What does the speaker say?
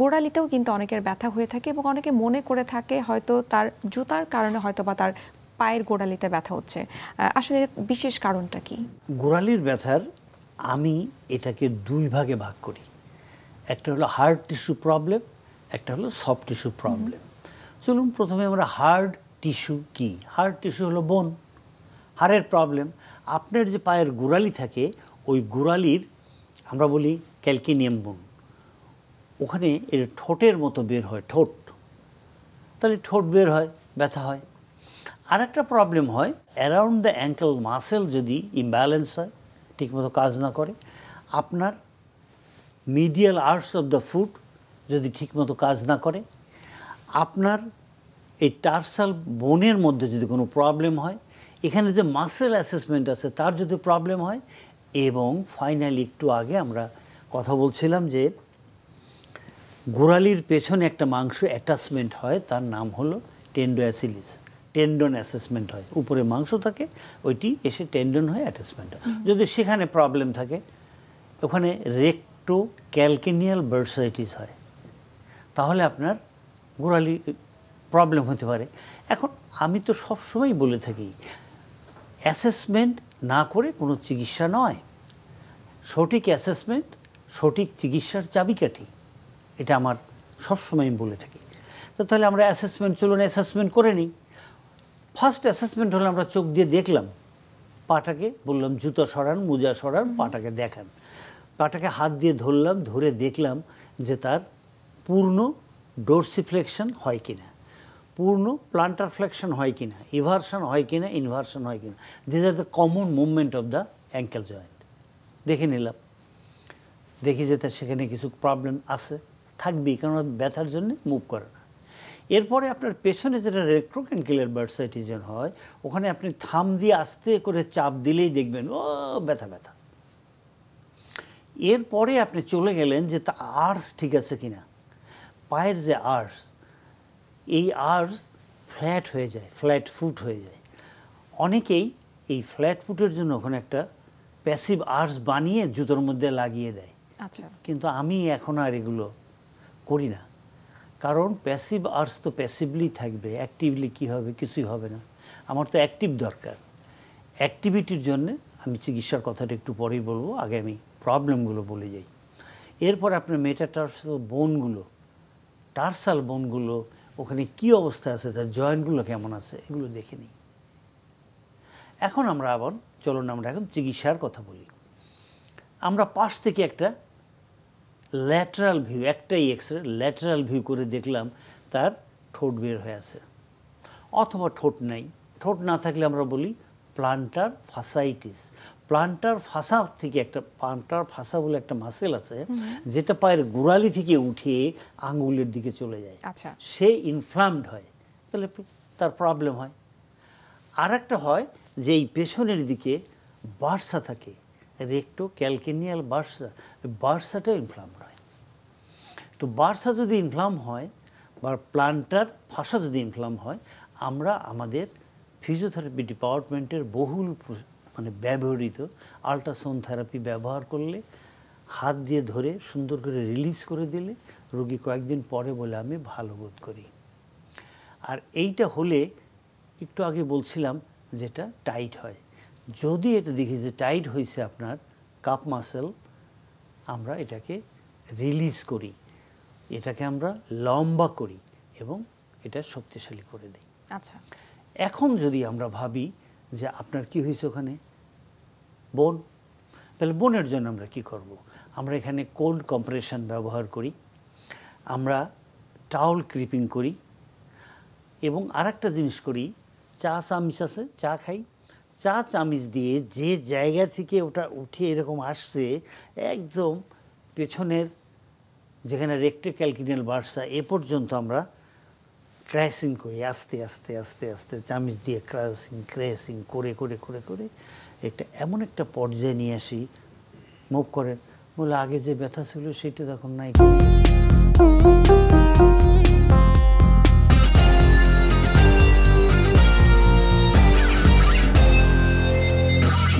গোড়ালিতেও কিন্তু অনেকের ব্যথা হয়ে থাকে এবং অনেকে মনে করে থাকে হয়তো তার জুতার কারণে হয়তো বা তার পায়ের গোড়ালিতে ব্যথা হচ্ছে। আসলে বিশেষ কারণটা কি? গোড়ালির ব্যথার আমি এটাকে দুই ভাগে ভাগ করি। একটা হলো হার্ড টিস্যু প্রবলেম একটা হলো সফট টিস্যু প্রবলেম। চলুন প্রথমে আমরা হার্ড টিস্যু কি? হার্ড টিস্যু হলো বোন। হাড়ের প্রবলেম আপনার যে পায়ের গোড়ালি থাকে ওই গোড়ালির আমরা বলি ক্যালকিনিয়াম বোন। ওখানে এর ঠোঁটের মতো বের হয়, ঠোঁট। তাহলে ঠোঁট বের হয়, ব্যথা হয়। আর একটা প্রবলেম হয় অ্যারাউন্ড দ্য অ্যাঙ্কেল মাসেল যদি ইমব্যালেন্স হয়, ঠিকমতো কাজ না করে, আপনার medial arch of the foot যদি ঠিকমতো কাজ না করে, আপনার এই টার্সাল বোনের মধ্যে যদি কোনো প্রবলেম হয়, এখানে যে মাসেল অ্যাসেসমেন্ট আছে তার যদি প্রবলেম হয়, এবং ফাইনালি একটু আগে আমরা কথা বলছিলাম যে গোড়ালির পেছনে একটা মাংস অ্যাটাচমেন্ট হয় তার নাম হলো টেন্ডোঅ্যাসিলিস টেন্ডন অ্যাসেসমেন্ট হয়। উপরে মাংস থাকে ওইটি এসে টেন্ডন হয়ে অ্যাটাচমেন্ট হয়। যদি সেখানে প্রবলেম থাকে ওখানে রেক্টো ক্যালকেনিয়াল বার্সাইটিস হয়। তাহলে আপনার গোড়ালি প্রবলেম হতে পারে। এখন আমি তো সবসময় বলে থাকি অ্যাসেসমেন্ট না করে কোনো চিকিৎসা নয়। সঠিক অ্যাসেসমেন্ট সঠিক চিকিৎসার চাবিকাঠি। এটা আমার সবসময় আমি বলে থাকি। তো তাহলে আমরা অ্যাসেসমেন্ট চলুন অ্যাসেসমেন্ট করে নিই। ফার্স্ট অ্যাসেসমেন্ট হলে আমরা চোখ দিয়ে দেখলাম পাটাকে বললাম জুতো সরান মোজা সরান পাটাকে দেখান। পাটাকে হাত দিয়ে ধরলাম ধরে দেখলাম যে তার পূর্ণ ডোরসিফ্লেকশন হয় কিনা। পূর্ণ প্লান্টার ফ্লেকশন হয় কিনা ইভার্সন হয় কিনা ইনভার্সন হয় কিনা। This are the common movement of the ankle joint দেখে নিলাম। দেখি যে তার সেখানে কিছু প্রবলেম আছে। থাকবেই কারণ ব্যথার জন্য মুভ করে না। এরপরে আপনার পেছনে যেটা রেক্ট্রোক্যানকিলের বার্সাইটিজেন হয় ওখানে আপনি থাম দিয়ে আস্তে করে চাপ দিলেই দেখবেন ও ব্যথা ব্যথা। এরপরে আপনি চলে গেলেন যে তা আর্স ঠিক আছে কিনা। পায়ের যে আর্স এই আর্স ফ্ল্যাট হয়ে যায় ফ্ল্যাট ফুট হয়ে যায়। অনেকেই এই ফ্ল্যাট ফুটের জন্য ওখানে একটা প্যাসিভ আর্স বানিয়ে জুতোর মধ্যে লাগিয়ে দেয়। আচ্ছা। কিন্তু আমি এখন আর এগুলো করি না। কারণ প্যাসিভ আর্টস তো প্যাসিভলি থাকবে অ্যাক্টিভলি কী হবে, কিছুই হবে না। আমার তো অ্যাক্টিভ দরকার। অ্যাক্টিভিটির জন্য আমি চিকিৎসার কথাটা একটু পরেই বলব, আগে আমি প্রবলেমগুলো বলে যাই। এরপর আপনার মেটাটার্সাল বোনগুলো টার্সাল বোনগুলো, ওখানে কি অবস্থা আছে, তার জয়েন্টগুলো কেমন আছে, এগুলো দেখে নিই। এখন আমরা আবার, চলুন আমরা এখন চিকিৎসার কথা বলি। আমরা পাশ থেকে একটা ল্যাটারাল ভিউ একটাই এক্স রে ল্যাটারাল ভিউ করে দেখলাম তার ঠোঁট বের হয়ে আছে। অথবা ঠোঁট নাই। ঠোঁট না থাকলে আমরা বলি প্লান্টার ফাসাইটিস প্লান্টার ফাঁসা থেকে একটা প্লান্টার ফাঁসা বলে একটা মাসেল আছে যেটা পায়ের গোড়ালি থেকে উঠিয়ে আঙ্গুলের দিকে চলে যায়। আচ্ছা। সে ইনফ্লামড হয় তাহলে তার প্রবলেম হয়। আর একটা হয় যে এই পেছনের দিকে বার্সা থাকে। রেক্টো ক্যালকেনিয়াল বার্সা, বার্সাটাও ইনফ্লাম হয়। তো বার্সা যদি ইনফ্লাম হয় বা প্লান্টার ফাঁসা যদি ইনফ্লাম হয়, আমরা আমাদের ফিজিওথেরাপি ডিপার্টমেন্টের বহুল মানে ব্যবহৃত আল্ট্রাসাউন্ড থেরাপি ব্যবহার করলে, হাত দিয়ে ধরে সুন্দর করে রিলিজ করে দিলে রোগী কয়েকদিন পরে বলে, আমি ভালো বোধ করি। আর এইটা হলে একটু আগে বলছিলাম যেটা টাইট হয়। যদি এটা দেখি যে টাইট হয়েছে আপনার কাপ মাসেল আমরা এটাকে রিলিজ করি। এটাকে আমরা লম্বা করি এবং এটা শক্তিশালী করে দিই। আচ্ছা। এখন যদি আমরা ভাবি যে আপনার কি হয়েছে ওখানে? বোন তাহলে বোনের জন্য আমরা কি করব। আমরা এখানে কোল্ড কম্প্রেশন ব্যবহার করি আমরা টাউল ক্রিপিং করি এবং আরেকটা জিনিস করি চা চামিচ আছে চা খাই চা চামিচ দিয়ে যে জায়গা থেকে ওটা উঠে এরকম আসছে, একদম পেছনের যেখানে রেক্টে ক্যালকিনিয়াল বার্সা, এ পর্যন্ত আমরা ক্র্যাসিং করি, আস্তে আস্তে আস্তে আস্তে চামিচ দিয়ে ক্র্যাসিং ক্র্যাসিং করে করে করে করে একটা এমন একটা পর্যায়ে নিয়ে আসি, মুভ করেন। বলে আগে যে ব্যথা ছিল সেটা তখন নাই।